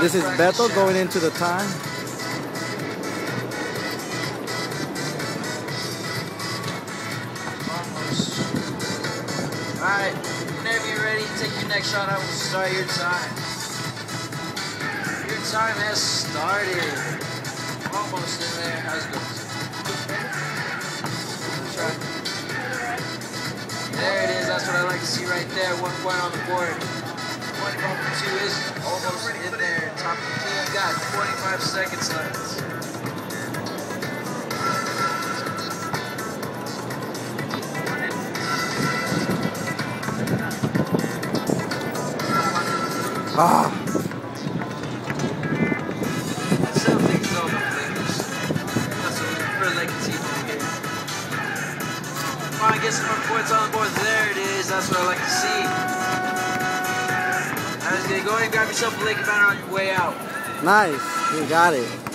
This is Beto going into the time. Alright, whenever you're ready to take your next shot, I will start your time. Your time has started. Almost in there. How's it going? There it is. That's what I like to see right there. One point on the board. 25 is almost Five seconds left. Ah. Come get some more points on the board. There it is. That's what I like to see. I was gonna go ahead and grab yourself a lake banner on your way out nice. You got it.